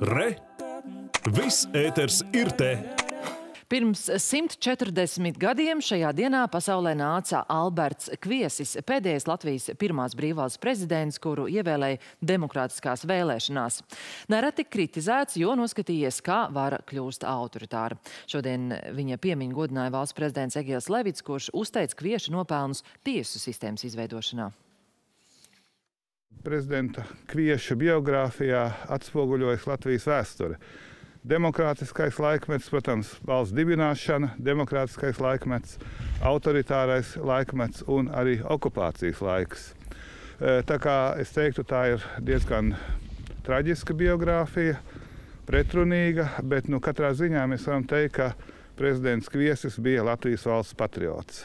Re! Viss ēters ir te! Pirms 140 gadiem šajā dienā pasaulē nāca Alberts Kviesis, pēdējais Latvijas pirmās brīvvalsts prezidents, kuru ievēlēja demokrātiskās vēlēšanās. Nereti kritizēts, jo noskatījies, kā vara kļūst autoritāra. Šodien viņa piemiņu godināja valsts prezidents Egils Levits, kurš uzteica Kvieša nopelnus tiesu sistēmas izveidošanā. Prezidenta Kvieša biogrāfijā atspoguļojas Latvijas vēsture. Demokrātiskais laikmets, protams, valsts dibināšana, demokrātiskais laikmets, autoritārais laikmets un arī okupācijas laiks. E, tā kā es teiktu, tā ir diezgan traģiska biogrāfija, pretrunīga, bet nu, katrā ziņā mēs varam teikt, ka prezidents Kviesis bija Latvijas valsts patriots.